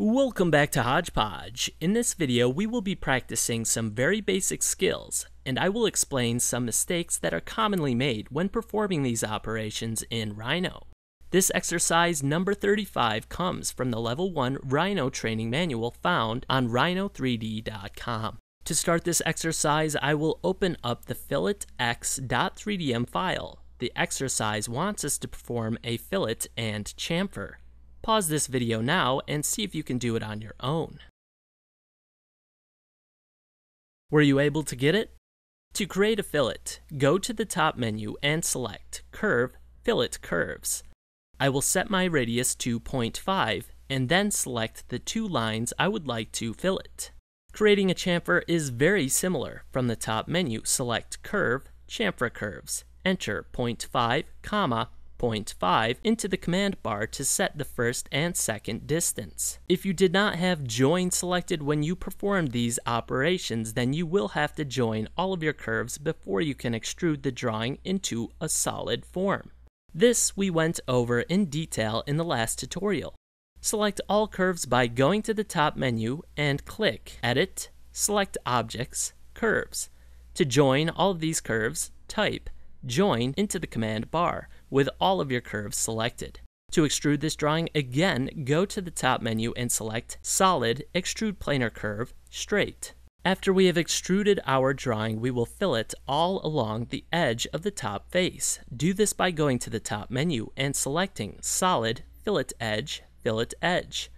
Welcome back to Hodgepodge. In this video, we will be practicing some very basic skills, and I will explain some mistakes that are commonly made when performing these operations in Rhino. This exercise number 35 comes from the Level 1 Rhino training manual found on rhino3d.com. To start this exercise, I will open up the filletx.3dm file. The exercise wants us to perform a fillet and chamfer. Pause this video now and see if you can do it on your own. Were you able to get it? To create a fillet, go to the top menu and select Curve, Fillet Curves. I will set my radius to 0.5 and then select the two lines I would like to fillet. Creating a chamfer is very similar. From the top menu, select Curve, Chamfer Curves. Enter 0.5, comma, 0.5 into the command bar to set the first and second distance. If you did not have join selected when you performed these operations, then you will have to join all of your curves before you can extrude the drawing into a solid form. This we went over in detail in the last tutorial. Select all curves by going to the top menu and click Edit, select Objects, Curves. To join all of these curves, type Join into the command bar with all of your curves selected. To extrude this drawing, again, go to the top menu and select Solid, Extrude Planar Curve, Straight. After we have extruded our drawing, we will fillet all along the edge of the top face. Do this by going to the top menu and selecting Solid, Fillet Edge, Fillet Edge.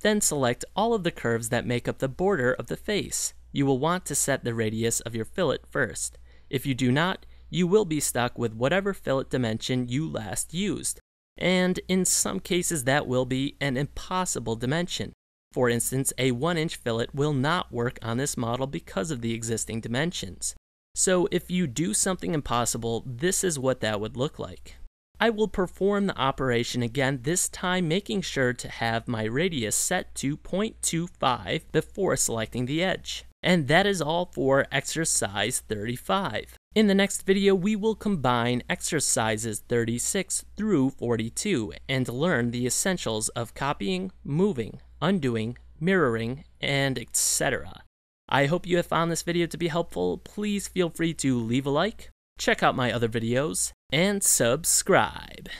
Then select all of the curves that make up the border of the face. You will want to set the radius of your fillet first. If you do not, you will be stuck with whatever fillet dimension you last used, and in some cases that will be an impossible dimension. For instance, a 1 inch fillet will not work on this model because of the existing dimensions. So if you do something impossible, this is what that would look like. I will perform the operation again, this time making sure to have my radius set to 0.25 before selecting the edge. And that is all for exercise 35. In the next video, we will combine exercises 36 through 42 and learn the essentials of copying, moving, undoing, mirroring, and etc. I hope you have found this video to be helpful. Please feel free to leave a like, check out my other videos, and subscribe.